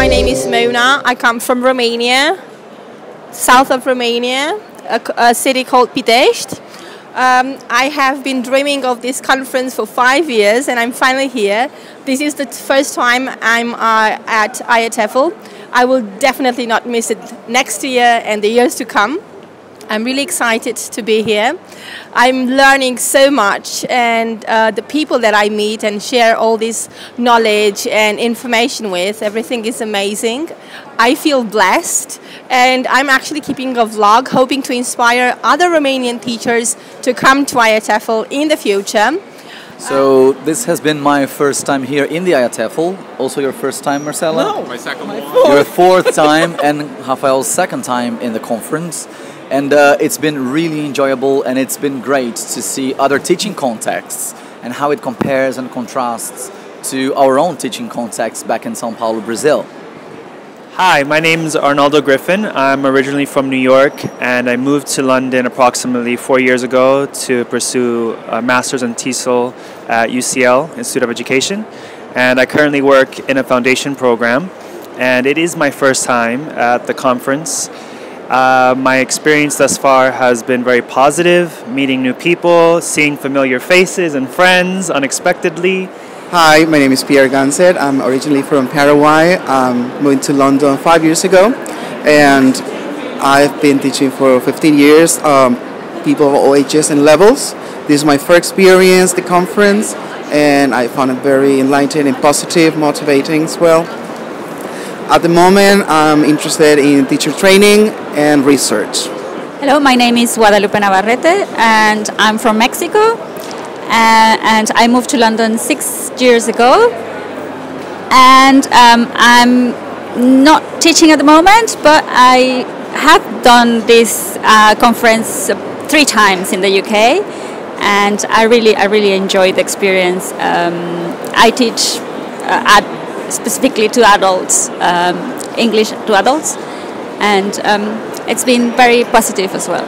my name is Mona. I come from Romania, south of Romania, a, a city called Pitești. Um, I have been dreaming of this conference for five years and I'm finally here. This is the first time I'm uh, at IATEFL. I will definitely not miss it next year and the years to come. I'm really excited to be here. I'm learning so much, and uh, the people that I meet and share all this knowledge and information with, everything is amazing. I feel blessed, and I'm actually keeping a vlog, hoping to inspire other Romanian teachers to come to IATEFL in the future. So this has been my first time here in the IATEFL. Also your first time, Marcela? No, my second one. Your fourth time and Rafael's second time in the conference. And uh, it's been really enjoyable and it's been great to see other teaching contexts and how it compares and contrasts to our own teaching context back in Sao Paulo, Brazil. Hi, my name is Arnaldo Griffin. I'm originally from New York and I moved to London approximately four years ago to pursue a master's in TESOL at UCL, Institute of Education. And I currently work in a foundation program and it is my first time at the conference. Uh, my experience thus far has been very positive, meeting new people, seeing familiar faces and friends unexpectedly. Hi, my name is Pierre Ganset. I'm originally from Paraguay. I moved to London five years ago, and I've been teaching for 15 years, um, people of all ages and levels. This is my first experience, the conference, and I found it very enlightening, and positive, motivating as well. At the moment, I'm interested in teacher training and research. Hello, my name is Guadalupe Navarrete and I'm from Mexico. Uh, and I moved to London six years ago. And um, I'm not teaching at the moment, but I have done this uh, conference three times in the UK, and I really, I really enjoyed the experience. Um, I teach uh, at specifically to adults, um, English to adults, and um, it's been very positive as well.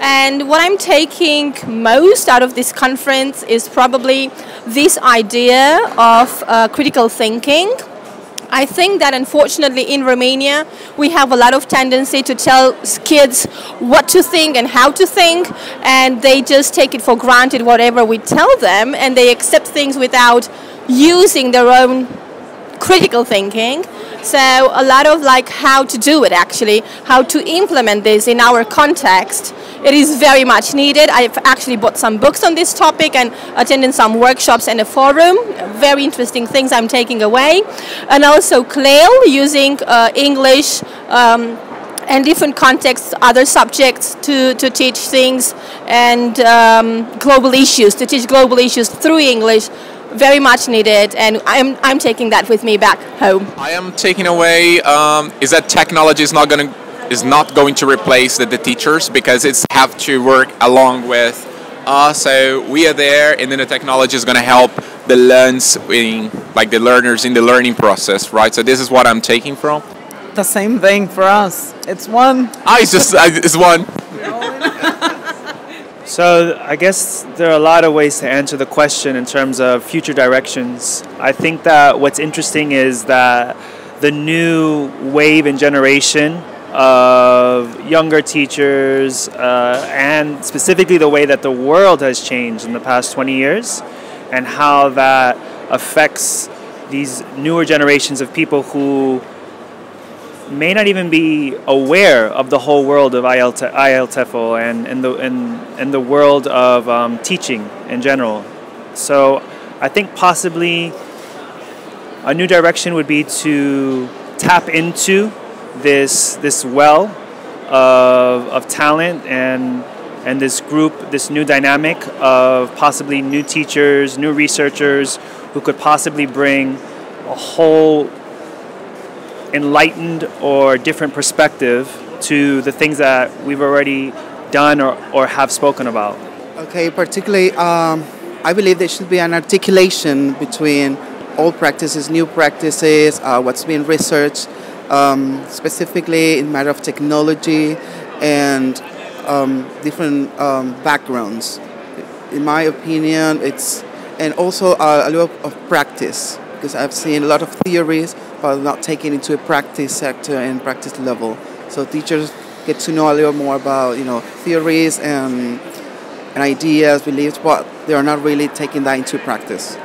And what I'm taking most out of this conference is probably this idea of uh, critical thinking. I think that unfortunately in Romania we have a lot of tendency to tell kids what to think and how to think, and they just take it for granted whatever we tell them, and they accept things without using their own critical thinking. So a lot of like how to do it actually, how to implement this in our context. It is very much needed. I've actually bought some books on this topic and attended some workshops and a forum. Very interesting things I'm taking away. And also CLIL using uh, English um, and different contexts, other subjects to, to teach things and um, global issues, to teach global issues through English very much needed, and I'm, I'm taking that with me back home. I am taking away um, is that technology is not going to is not going to replace the, the teachers because it's have to work along with us. So we are there, and then the technology is going to help the learns in like the learners in the learning process, right? So this is what I'm taking from. The same thing for us. It's one. Ah, it's just it's one. So I guess there are a lot of ways to answer the question in terms of future directions. I think that what's interesting is that the new wave and generation of younger teachers uh, and specifically the way that the world has changed in the past 20 years and how that affects these newer generations of people who may not even be aware of the whole world of IELTS and, and, the, and, and the world of um, teaching in general. So I think possibly a new direction would be to tap into this, this well of, of talent and, and this group, this new dynamic of possibly new teachers, new researchers who could possibly bring a whole enlightened or different perspective to the things that we've already done or, or have spoken about? Okay, particularly, um, I believe there should be an articulation between old practices, new practices, uh, what's being researched, um, specifically in matter of technology and um, different um, backgrounds. In my opinion, it's and also uh, a lot of practice because I've seen a lot of theories, but not taking into a practice sector and practice level. So teachers get to know a little more about you know theories and, and ideas, beliefs, but they are not really taking that into practice.